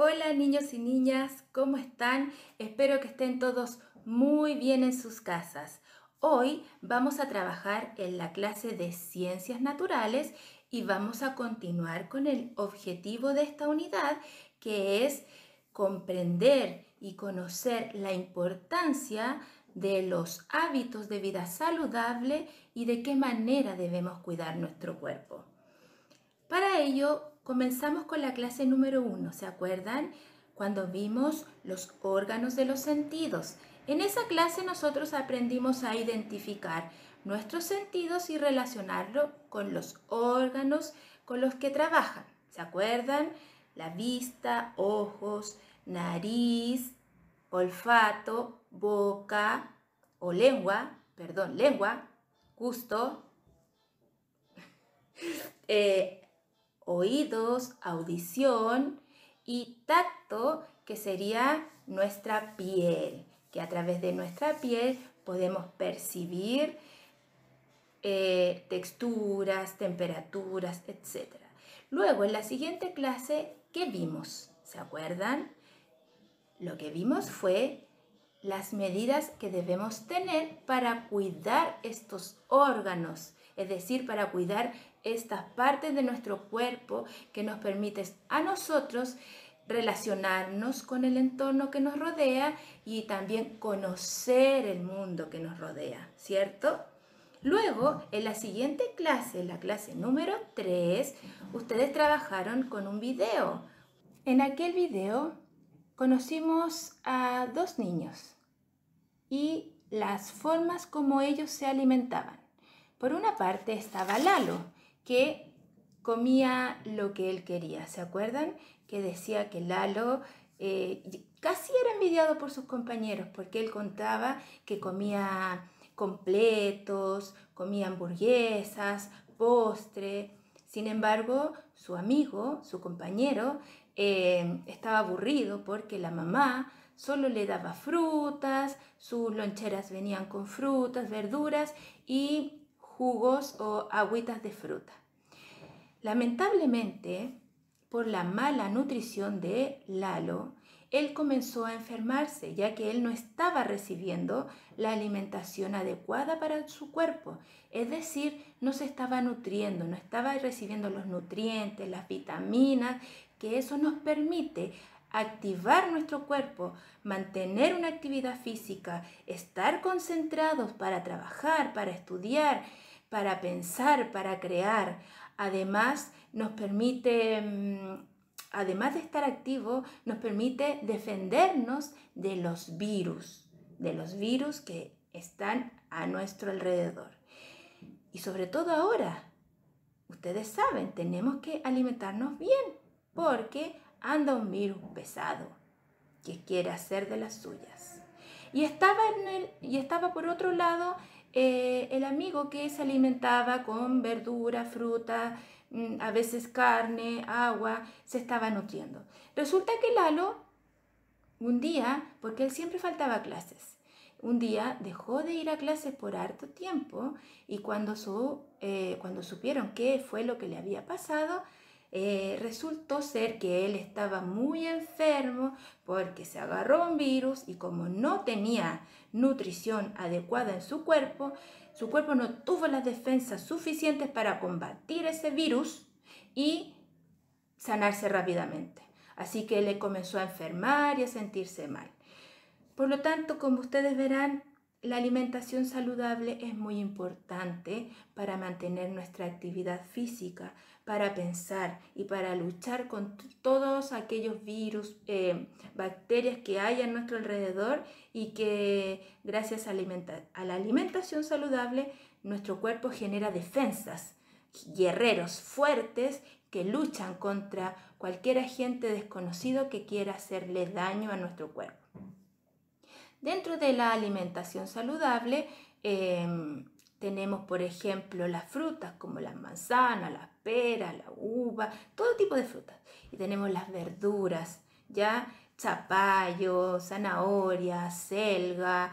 Hola niños y niñas, ¿cómo están? Espero que estén todos muy bien en sus casas. Hoy vamos a trabajar en la clase de Ciencias Naturales y vamos a continuar con el objetivo de esta unidad que es comprender y conocer la importancia de los hábitos de vida saludable y de qué manera debemos cuidar nuestro cuerpo. Para ello Comenzamos con la clase número uno, ¿se acuerdan? Cuando vimos los órganos de los sentidos. En esa clase nosotros aprendimos a identificar nuestros sentidos y relacionarlo con los órganos con los que trabajan. ¿Se acuerdan? La vista, ojos, nariz, olfato, boca o lengua, perdón, lengua, gusto, eh, oídos, audición y tacto, que sería nuestra piel, que a través de nuestra piel podemos percibir eh, texturas, temperaturas, etc. Luego, en la siguiente clase, ¿qué vimos? ¿Se acuerdan? Lo que vimos fue las medidas que debemos tener para cuidar estos órganos, es decir, para cuidar estas partes de nuestro cuerpo que nos permiten a nosotros relacionarnos con el entorno que nos rodea y también conocer el mundo que nos rodea, ¿cierto? Luego, en la siguiente clase, la clase número 3, ustedes trabajaron con un video. En aquel video conocimos a dos niños y las formas como ellos se alimentaban. Por una parte estaba Lalo, que comía lo que él quería. ¿Se acuerdan? Que decía que Lalo eh, casi era envidiado por sus compañeros porque él contaba que comía completos, comía hamburguesas, postre. Sin embargo, su amigo, su compañero, eh, estaba aburrido porque la mamá solo le daba frutas, sus loncheras venían con frutas, verduras y jugos o agüitas de fruta. Lamentablemente, por la mala nutrición de Lalo, él comenzó a enfermarse ya que él no estaba recibiendo la alimentación adecuada para su cuerpo. Es decir, no se estaba nutriendo, no estaba recibiendo los nutrientes, las vitaminas, que eso nos permite activar nuestro cuerpo, mantener una actividad física, estar concentrados para trabajar, para estudiar, para pensar, para crear. Además, nos permite, mm, además de estar activo, nos permite defendernos de los virus, de los virus que están a nuestro alrededor. Y sobre todo ahora, ustedes saben, tenemos que alimentarnos bien, porque anda un virus pesado que quiere hacer de las suyas. Y estaba, en el, y estaba por otro lado eh, el amigo que se alimentaba con verdura, fruta, mm, a veces carne, agua, se estaba nutriendo. Resulta que Lalo, un día, porque él siempre faltaba clases, un día dejó de ir a clases por harto tiempo y cuando, su, eh, cuando supieron qué fue lo que le había pasado, eh, resultó ser que él estaba muy enfermo porque se agarró un virus y como no tenía nutrición adecuada en su cuerpo, su cuerpo no tuvo las defensas suficientes para combatir ese virus y sanarse rápidamente. Así que le comenzó a enfermar y a sentirse mal. Por lo tanto, como ustedes verán, la alimentación saludable es muy importante para mantener nuestra actividad física, para pensar y para luchar con todos aquellos virus, eh, bacterias que hay a nuestro alrededor y que gracias a, a la alimentación saludable nuestro cuerpo genera defensas, guerreros fuertes que luchan contra cualquier agente desconocido que quiera hacerle daño a nuestro cuerpo. Dentro de la alimentación saludable em, tenemos, por ejemplo, las frutas como las manzanas, las peras, la uva, todo tipo de frutas. Y tenemos las verduras, ya zapallo, zanahoria, selga,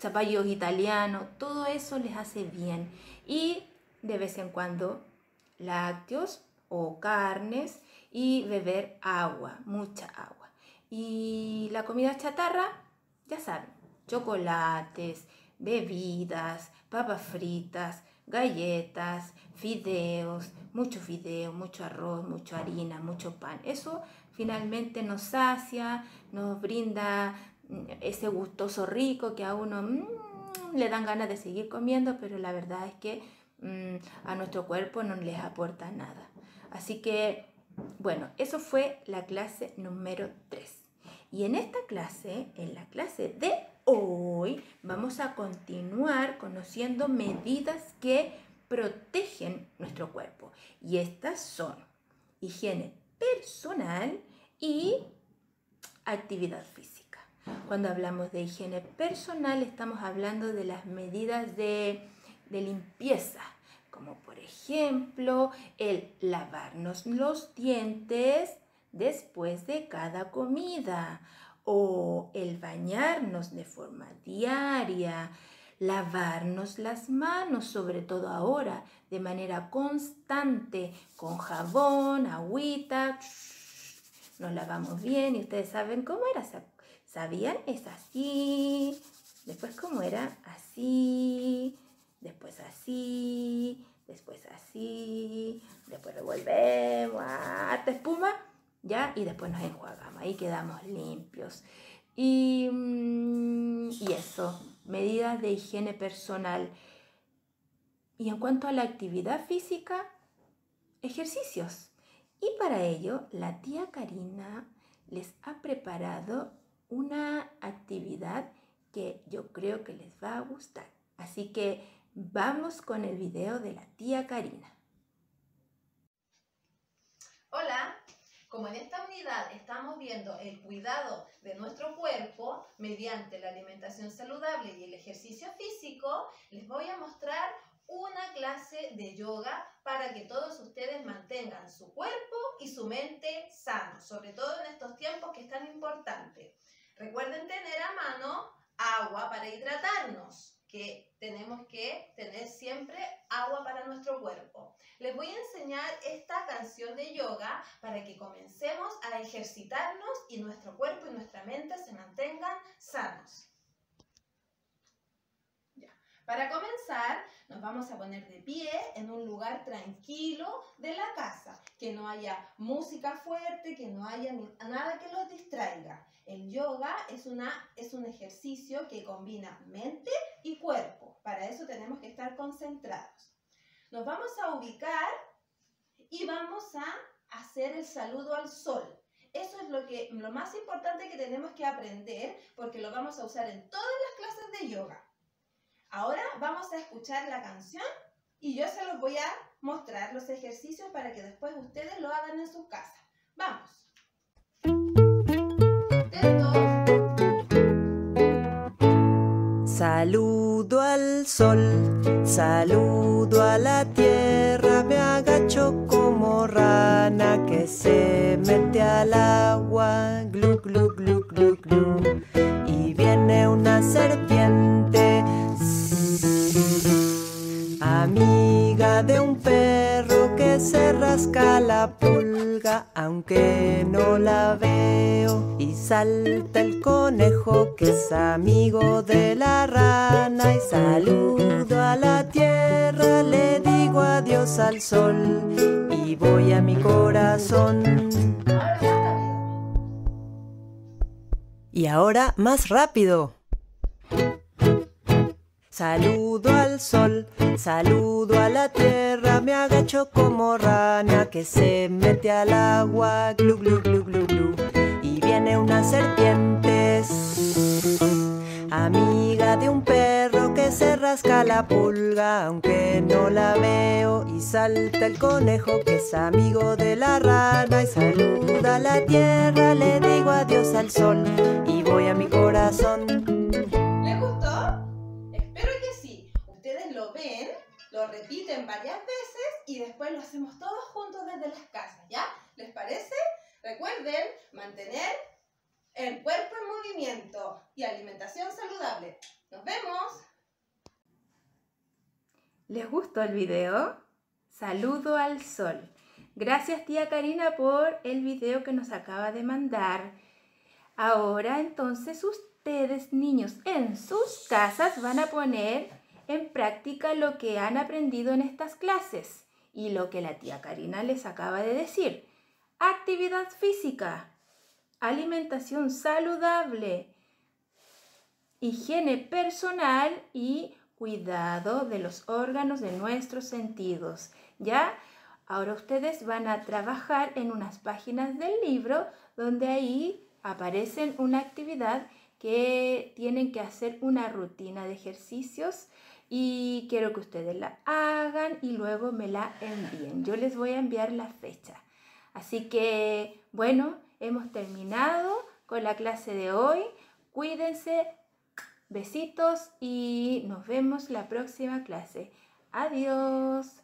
zapallo italiano, todo eso les hace bien. Y de vez en cuando lácteos o carnes y beber agua, mucha agua. Y la comida chatarra, ya saben, chocolates, bebidas, papas fritas, galletas, fideos, mucho fideo, mucho arroz, mucha harina, mucho pan. Eso finalmente nos sacia, nos brinda mm, ese gustoso rico que a uno mm, le dan ganas de seguir comiendo, pero la verdad es que mm, a nuestro cuerpo no les aporta nada. Así que, bueno, eso fue la clase número 3. Y en esta clase, en la clase de hoy, vamos a continuar conociendo medidas que protegen nuestro cuerpo. Y estas son higiene personal y actividad física. Cuando hablamos de higiene personal, estamos hablando de las medidas de, de limpieza, como por ejemplo el lavarnos los dientes, después de cada comida o el bañarnos de forma diaria, lavarnos las manos, sobre todo ahora, de manera constante, con jabón, agüita, nos lavamos bien y ustedes saben cómo era, ¿sabían? Es así, después cómo era, así, después así, después así, después revolvemos, hasta espuma ¿ya? Y después nos enjuagamos, ahí quedamos limpios. Y, mm, y eso, medidas de higiene personal. Y en cuanto a la actividad física, ejercicios. Y para ello, la tía Karina les ha preparado una actividad que yo creo que les va a gustar. Así que vamos con el video de la tía Karina. Hola, como en esta unidad estamos viendo el cuidado de nuestro cuerpo mediante la alimentación saludable y el ejercicio físico, les voy a mostrar una clase de yoga para que todos ustedes mantengan su cuerpo y su mente sanos, sobre todo en estos tiempos que es tan importante. Recuerden tener a mano agua para hidratarnos que tenemos que tener siempre agua para nuestro cuerpo. Les voy a enseñar esta canción de yoga para que comencemos a ejercitarnos y nuestro cuerpo y nuestra mente se mantengan sanos. Para comenzar, nos vamos a poner de pie en un lugar tranquilo de la casa, que no haya música fuerte, que no haya nada que los distraiga. El yoga es, una, es un ejercicio que combina mente y cuerpo. Para eso tenemos que estar concentrados. Nos vamos a ubicar y vamos a hacer el saludo al sol. Eso es lo, que, lo más importante que tenemos que aprender porque lo vamos a usar en todas las clases de yoga. Ahora vamos a escuchar la canción y yo se los voy a mostrar los ejercicios para que después ustedes lo hagan en sus casas. Vamos. Saludo al sol, saludo a la tierra, me agacho como rana que se mete al agua, glu glu glu glu glu, se rasca la pulga aunque no la veo y salta el conejo que es amigo de la rana y saludo a la tierra le digo adiós al sol y voy a mi corazón. Y ahora más rápido Saludo al sol, saludo a la tierra, me agacho como rana que se mete al agua, glu glu glu glu glu, y viene una serpiente, amiga de un perro que se rasca la pulga, aunque no la veo, y salta el conejo que es amigo de la rana, y saluda a la tierra, le digo adiós al sol, y voy a mi corazón. Repiten varias veces y después lo hacemos todos juntos desde las casas, ¿ya? ¿Les parece? Recuerden mantener el cuerpo en movimiento y alimentación saludable. ¡Nos vemos! ¿Les gustó el video? Saludo al sol. Gracias tía Karina por el video que nos acaba de mandar. Ahora entonces ustedes niños en sus casas van a poner en práctica lo que han aprendido en estas clases y lo que la tía Karina les acaba de decir. Actividad física, alimentación saludable, higiene personal y cuidado de los órganos de nuestros sentidos. ¿Ya? Ahora ustedes van a trabajar en unas páginas del libro donde ahí aparecen una actividad que tienen que hacer una rutina de ejercicios y quiero que ustedes la hagan y luego me la envíen. Yo les voy a enviar la fecha. Así que, bueno, hemos terminado con la clase de hoy. Cuídense, Besitos y nos vemos la próxima clase. Adiós.